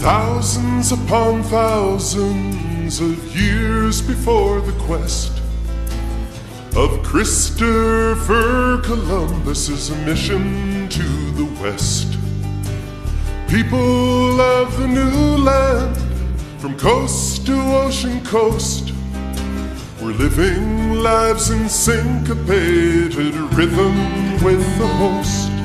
Thousands upon thousands of years before the quest of Christopher Columbus's mission to the west. People of the new land, from coast to ocean coast, were living lives in syncopated rhythm with the host.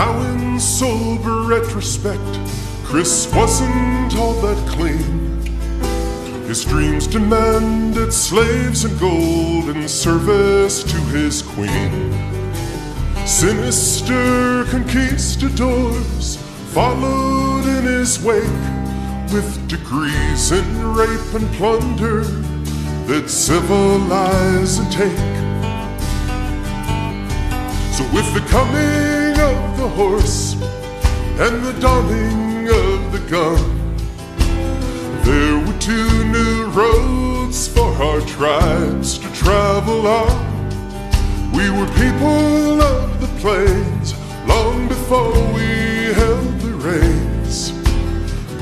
Now, in sober retrospect, Chris wasn't all that clean. His dreams demanded slaves and gold in service to his queen. Sinister conquistadors followed in his wake with degrees in rape and plunder that civilize and take. So, with the coming of the horse and the dawning of the gun, there were two new roads for our tribes to travel on. We were people of the plains long before we held the reins.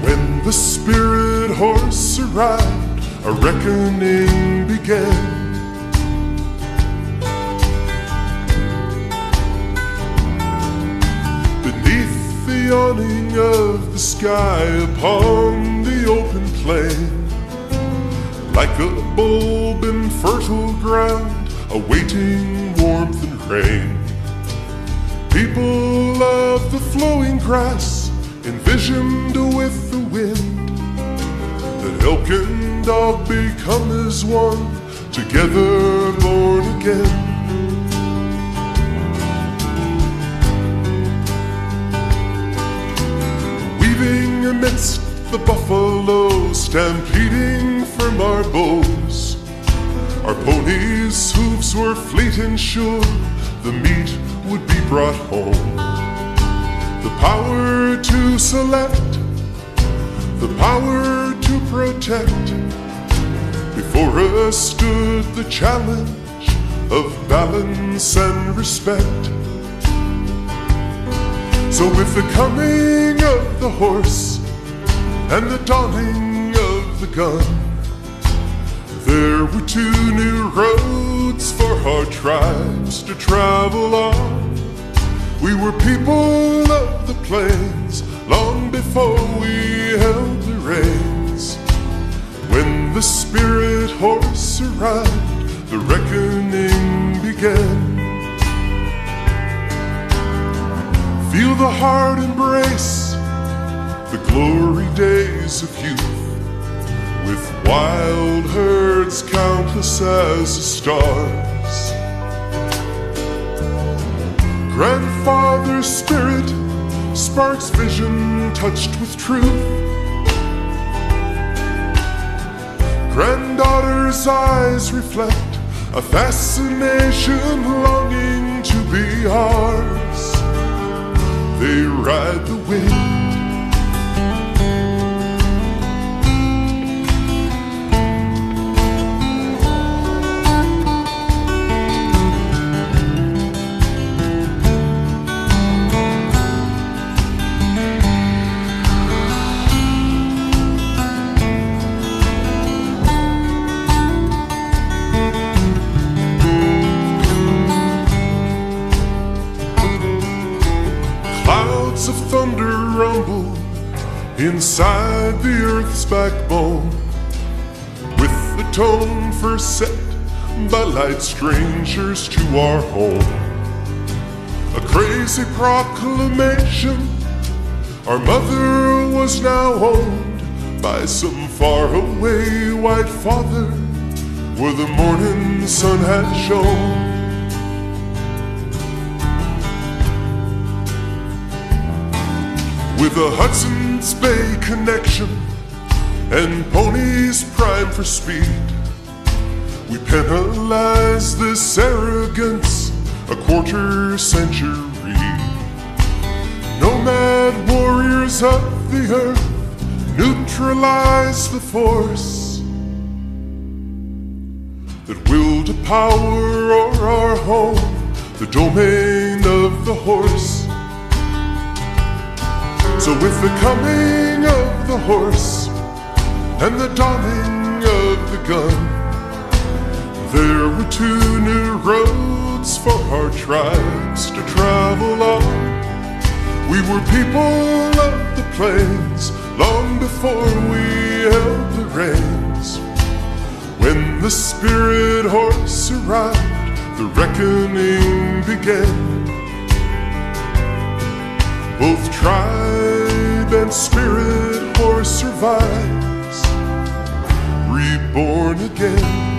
When the spirit horse arrived, a reckoning began. Beneath the awning of the sky upon the open plain, like a bulb in fertile ground, awaiting warmth and rain. People of the flowing grass envisioned with the wind that elk and dog become as one, together born again. The buffalo, stampeding from our bows. Our ponies' hooves were fleet and sure, the meat would be brought home. The power to select, the power to protect. Before us stood the challenge of balance and respect. So, with the coming of the horse and the dawning of the gun, there were two new roads for our tribes to travel on. We were people of the plains long before we held the reins. When the spirit horse arrived, the reckoning began. Feel the heart embrace the glory days of youth with wild herds countless as the stars. Grandfather's spirit sparks vision touched with truth. Granddaughter's eyes reflect a fascination longing to be ours. They ride the inside the earth's backbone with the tone first set by light strangers to our home. A crazy proclamation our mother was now owned by some faraway white father where the morning sun had shone. With a Hudson's Bay connection and ponies prime for speed, we penalize this arrogance a quarter century. Nomad warriors of the earth neutralize the force that will to power o'er our home the domain of the horse. So with the coming of the horse and the dawning of the gun, there were two new roads for our tribes to travel on. We were people of the plains long before we held the reins. When the spirit horse arrived, the reckoning began. Spirit horse survives, reborn again.